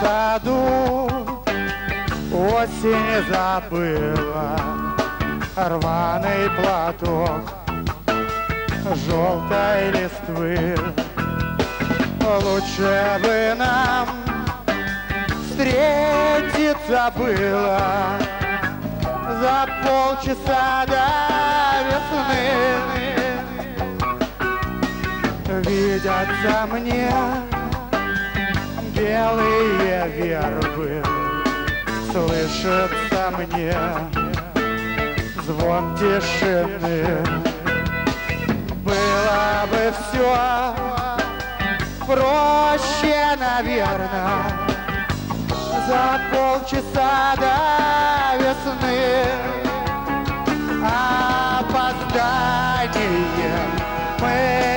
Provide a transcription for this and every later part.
саду осень забыла Рваный платок желтой листвы. Лучше бы нам встретиться было За полчаса до весны. Видятся мне белые вербы Слышится мне. Звон тишины. Было бы все проще, наверное За полчаса до весны Опозданием мы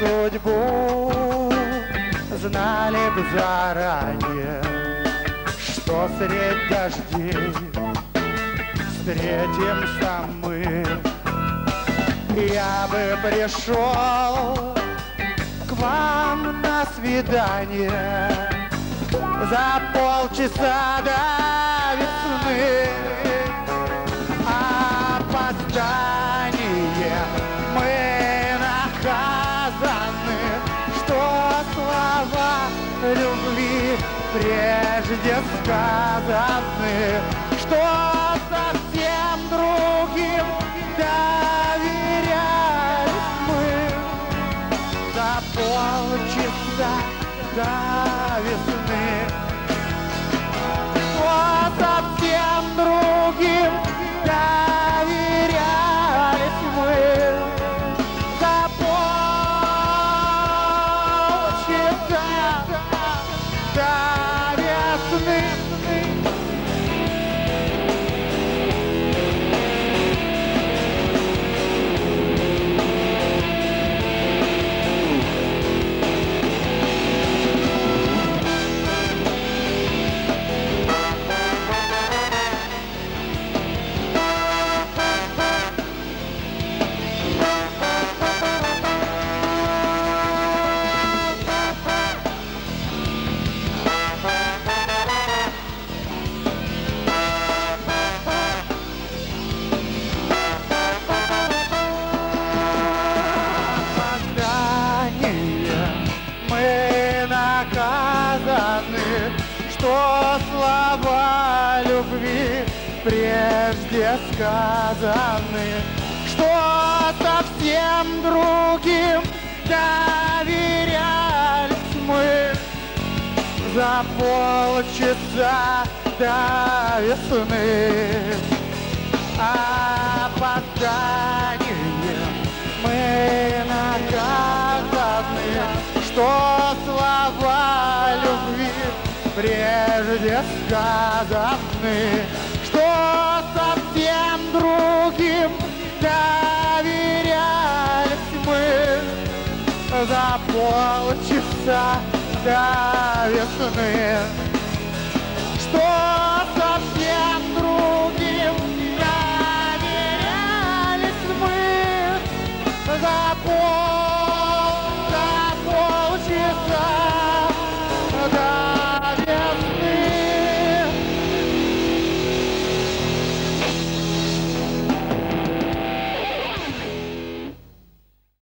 судьбу знали б заранее Что средь дождей встретимся мы. Я бы пришел к вам на свидание За полчаса до весны прежде сказаны Что совсем другим доверялись мы. За полчаса до весны. Что совсем другим доверялись мы. За полчаса до весны опозданием прежде сказаны, что совсем другим доверялись мы за полчаса до весны. Опозданием мы наказаны, что слова любви прежде сказаны, за полчаса до весны. Что